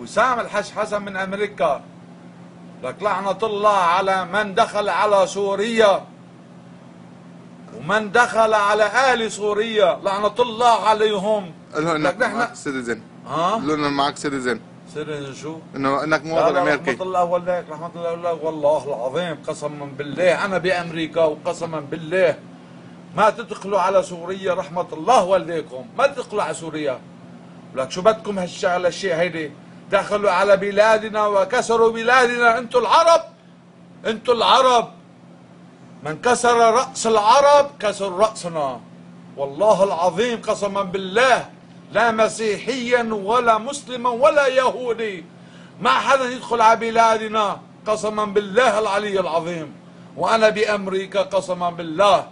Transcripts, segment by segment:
وسام الحج حسن من أمريكا. لك لعنة الله على من دخل على سوريا. ومن دخل على أهل سوريا. لعنة الله عليهم. لك نحن سيتيزن ها؟ انه معك سيتيزن سر شو؟ إنه إنك مواطن امريكي رحمة الله وليك رحمة الله وليك والله العظيم قسما بالله أنا بأمريكا وقسما بالله. ما تدخلوا على سوريا رحمة الله والديكم ما تدخلوا على سوريا. لك شو بدكم هالشغلة الشيء هيدي؟ دخلوا على بلادنا وكسروا بلادنا. أنتوا العرب أنتوا العرب. من كسر رأس العرب كسر رأسنا. والله العظيم قسما بالله لا مسيحيا ولا مسلما ولا يهودي. ما حدا يدخل على بلادنا قسما بالله العلي العظيم. وأنا بأمريكا قسما بالله.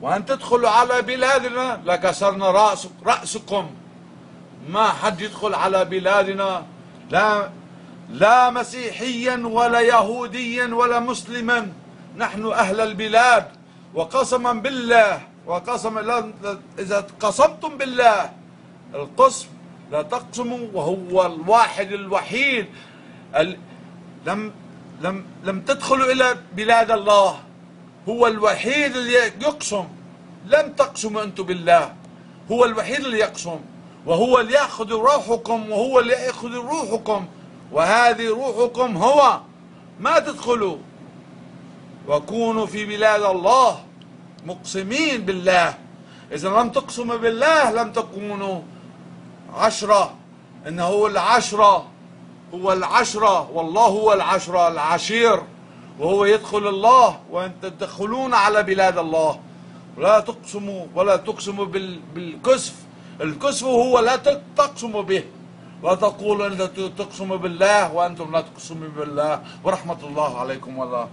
وأن تدخلوا على بلادنا لكسرنا رأس رأسكم. ما حد يدخل على بلادنا لا لا مسيحيا ولا يهوديا ولا مسلما. نحن أهل البلاد. وقسما بالله وقسما لا إذا قسمتم بالله القسم لا تقسموا وهو الواحد الوحيد ال... لم لم لم تدخلوا إلى بلاد الله. هو الوحيد اللي يقسم. لم تقسموا أنتم بالله. هو الوحيد اللي يقسم. وهو اللي يأخذ روحكم وهو اللي يأخذ روحكم. وهذه روحكم هو. ما تدخلوا. وكونوا في بلاد الله مقسمين بالله. إذا لم تقسموا بالله لم تكونوا عشرة. إنه هو العشرة هو العشرة. والله هو العشرة العشير. وهو يدخل الله. وأن تدخلون على بلاد الله. لا تقسموا ولا تقسموا بال- بالكسف. الكسف هو لا تقسموا به. لا تقولوا أن تقسموا بالله وأنتم لا تقسموا بالله. ورحمة الله عليكم والله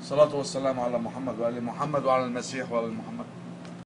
الصلاة والسلام على محمد وآل محمد وعلى المسيح وآل محمد.